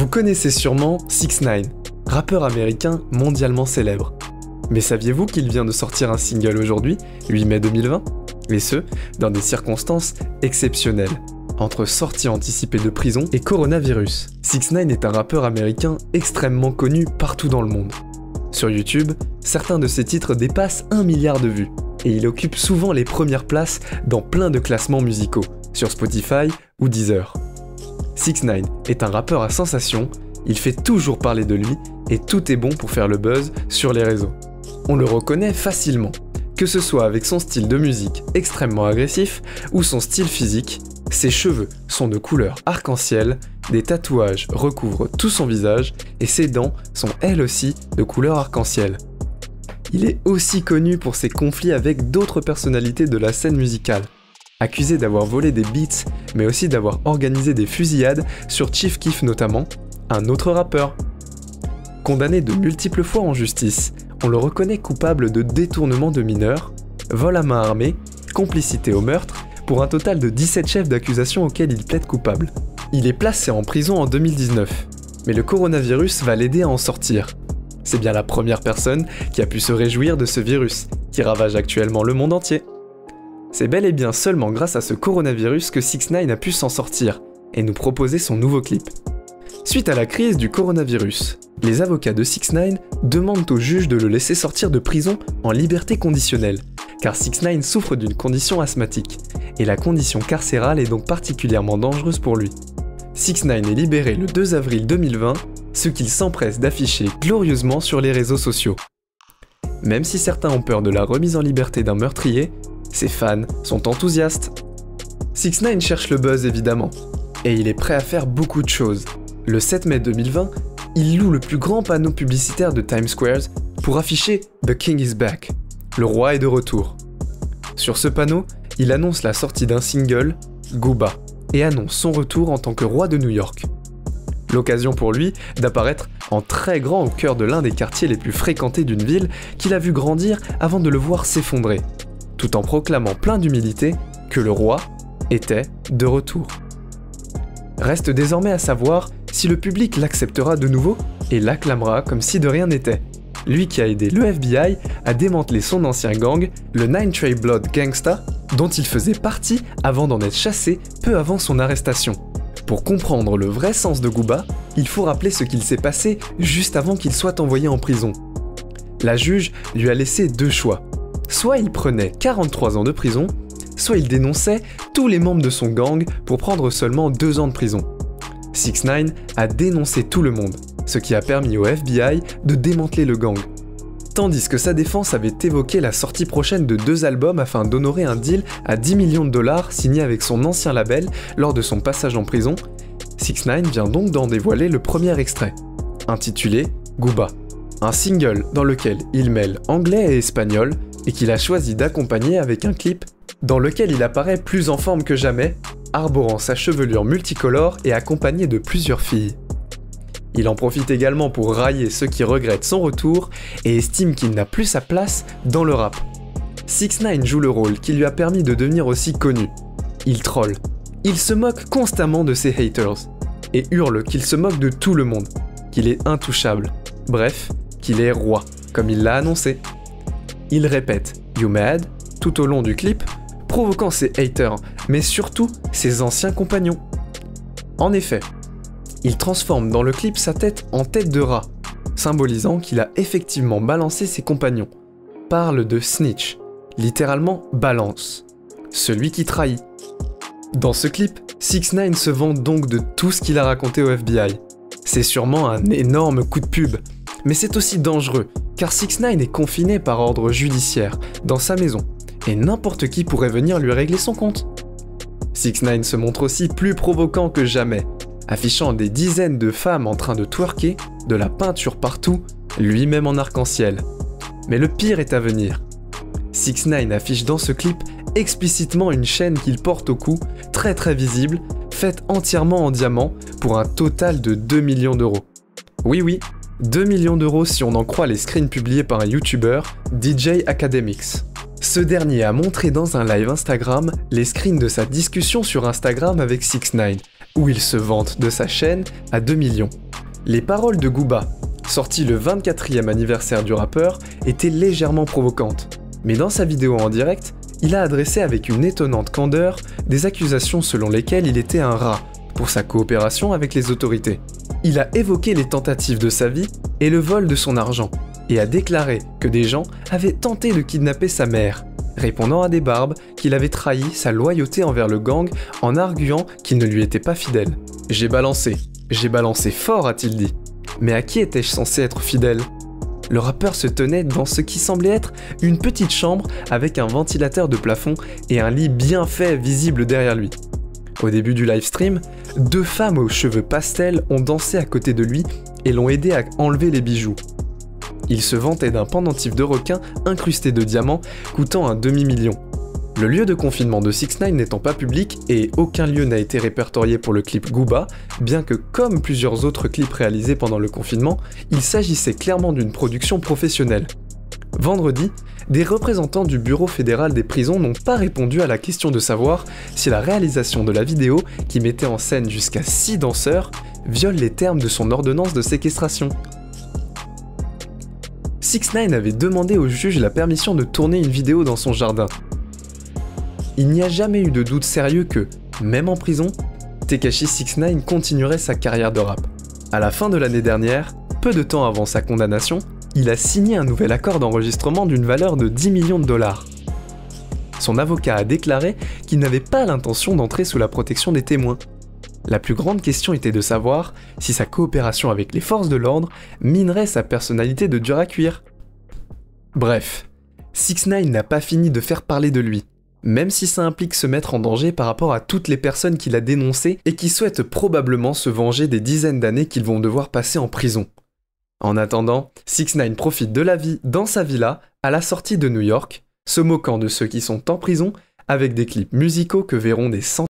Vous connaissez sûrement 6 9 rappeur américain mondialement célèbre. Mais saviez-vous qu'il vient de sortir un single aujourd'hui, 8 mai 2020 Et ce, dans des circonstances exceptionnelles, entre sortie anticipée de prison et coronavirus. 6 9 est un rappeur américain extrêmement connu partout dans le monde. Sur YouTube, certains de ses titres dépassent 1 milliard de vues, et il occupe souvent les premières places dans plein de classements musicaux, sur Spotify ou Deezer. 6 9 est un rappeur à sensation, il fait toujours parler de lui, et tout est bon pour faire le buzz sur les réseaux. On le reconnaît facilement, que ce soit avec son style de musique extrêmement agressif ou son style physique, ses cheveux sont de couleur arc-en-ciel, des tatouages recouvrent tout son visage et ses dents sont elles aussi de couleur arc-en-ciel. Il est aussi connu pour ses conflits avec d'autres personnalités de la scène musicale. Accusé d'avoir volé des beats, mais aussi d'avoir organisé des fusillades sur Chief Keef notamment, un autre rappeur. Condamné de multiples fois en justice, on le reconnaît coupable de détournement de mineurs, vol à main armée, complicité au meurtre, pour un total de 17 chefs d'accusation auxquels il plaide coupable. Il est placé en prison en 2019, mais le coronavirus va l'aider à en sortir. C'est bien la première personne qui a pu se réjouir de ce virus, qui ravage actuellement le monde entier. C'est bel et bien seulement grâce à ce coronavirus que 6 9 a pu s'en sortir et nous proposer son nouveau clip. Suite à la crise du coronavirus, les avocats de 6 9 demandent au juge de le laisser sortir de prison en liberté conditionnelle, car 6 9 souffre d'une condition asthmatique, et la condition carcérale est donc particulièrement dangereuse pour lui. 6 9 est libéré le 2 avril 2020, ce qu'il s'empresse d'afficher glorieusement sur les réseaux sociaux. Même si certains ont peur de la remise en liberté d'un meurtrier, ses fans sont enthousiastes. 6 9 cherche le buzz évidemment, et il est prêt à faire beaucoup de choses, le 7 mai 2020, il loue le plus grand panneau publicitaire de Times Square pour afficher The King is back, le roi est de retour. Sur ce panneau, il annonce la sortie d'un single, Gooba, et annonce son retour en tant que roi de New York. L'occasion pour lui d'apparaître en très grand au cœur de l'un des quartiers les plus fréquentés d'une ville qu'il a vu grandir avant de le voir s'effondrer, tout en proclamant plein d'humilité que le roi était de retour. Reste désormais à savoir si le public l'acceptera de nouveau et l'acclamera comme si de rien n'était. Lui qui a aidé le FBI à démanteler son ancien gang, le Nine Tray Blood Gangsta, dont il faisait partie avant d'en être chassé peu avant son arrestation. Pour comprendre le vrai sens de Gooba, il faut rappeler ce qu'il s'est passé juste avant qu'il soit envoyé en prison. La juge lui a laissé deux choix. Soit il prenait 43 ans de prison, soit il dénonçait tous les membres de son gang pour prendre seulement deux ans de prison. 6 9 a dénoncé tout le monde, ce qui a permis au FBI de démanteler le gang. Tandis que sa défense avait évoqué la sortie prochaine de deux albums afin d'honorer un deal à 10 millions de dollars signé avec son ancien label lors de son passage en prison, 6 9 vient donc d'en dévoiler le premier extrait, intitulé Gooba, un single dans lequel il mêle anglais et espagnol et qu'il a choisi d'accompagner avec un clip dans lequel il apparaît plus en forme que jamais, arborant sa chevelure multicolore et accompagné de plusieurs filles. Il en profite également pour railler ceux qui regrettent son retour et estiment qu'il n'a plus sa place dans le rap. 6 9 joue le rôle qui lui a permis de devenir aussi connu. Il troll. Il se moque constamment de ses haters. Et hurle qu'il se moque de tout le monde. Qu'il est intouchable. Bref, qu'il est roi, comme il l'a annoncé. Il répète You mad tout au long du clip provoquant ses haters, mais surtout ses anciens compagnons. En effet, il transforme dans le clip sa tête en tête de rat, symbolisant qu'il a effectivement balancé ses compagnons. Parle de snitch, littéralement balance, celui qui trahit. Dans ce clip, 6 9 se vante donc de tout ce qu'il a raconté au FBI. C'est sûrement un énorme coup de pub, mais c'est aussi dangereux, car 6 9 est confiné par ordre judiciaire dans sa maison et n'importe qui pourrait venir lui régler son compte. 6 9 se montre aussi plus provoquant que jamais, affichant des dizaines de femmes en train de twerker, de la peinture partout, lui-même en arc-en-ciel. Mais le pire est à venir. 6 9 affiche dans ce clip explicitement une chaîne qu'il porte au cou, très très visible, faite entièrement en diamant, pour un total de 2 millions d'euros. Oui oui, 2 millions d'euros si on en croit les screens publiés par un YouTuber, DJ Academics. Ce dernier a montré dans un live Instagram les screens de sa discussion sur Instagram avec 6 9 où il se vante de sa chaîne à 2 millions. Les paroles de Gooba, sorties le 24e anniversaire du rappeur, étaient légèrement provocantes. Mais dans sa vidéo en direct, il a adressé avec une étonnante candeur des accusations selon lesquelles il était un rat pour sa coopération avec les autorités. Il a évoqué les tentatives de sa vie et le vol de son argent, et a déclaré que des gens avaient tenté de kidnapper sa mère, répondant à des barbes qu'il avait trahi sa loyauté envers le gang en arguant qu'il ne lui était pas fidèle. J'ai balancé, j'ai balancé fort, a-t-il dit. Mais à qui étais-je censé être fidèle? Le rappeur se tenait dans ce qui semblait être une petite chambre avec un ventilateur de plafond et un lit bien fait visible derrière lui. Au début du live stream, deux femmes aux cheveux pastels ont dansé à côté de lui et l'ont aidé à enlever les bijoux. Il se vantait d'un pendentif de requin incrusté de diamants coûtant un demi-million. Le lieu de confinement de 6 9 n'étant pas public et aucun lieu n'a été répertorié pour le clip Gooba, bien que comme plusieurs autres clips réalisés pendant le confinement, il s'agissait clairement d'une production professionnelle. Vendredi, des représentants du Bureau fédéral des prisons n'ont pas répondu à la question de savoir si la réalisation de la vidéo, qui mettait en scène jusqu'à 6 danseurs, viole les termes de son ordonnance de séquestration. 6 9 avait demandé au juge la permission de tourner une vidéo dans son jardin. Il n'y a jamais eu de doute sérieux que, même en prison, Tekashi 6 9 continuerait sa carrière de rap. À la fin de l'année dernière, peu de temps avant sa condamnation, il a signé un nouvel accord d'enregistrement d'une valeur de 10 millions de dollars. Son avocat a déclaré qu'il n'avait pas l'intention d'entrer sous la protection des témoins, la plus grande question était de savoir si sa coopération avec les forces de l'ordre minerait sa personnalité de dur à cuire. Bref, 6 9 n'a pas fini de faire parler de lui, même si ça implique se mettre en danger par rapport à toutes les personnes qu'il a dénoncées et qui souhaitent probablement se venger des dizaines d'années qu'ils vont devoir passer en prison. En attendant, 6 9 profite de la vie dans sa villa à la sortie de New York, se moquant de ceux qui sont en prison avec des clips musicaux que verront des centaines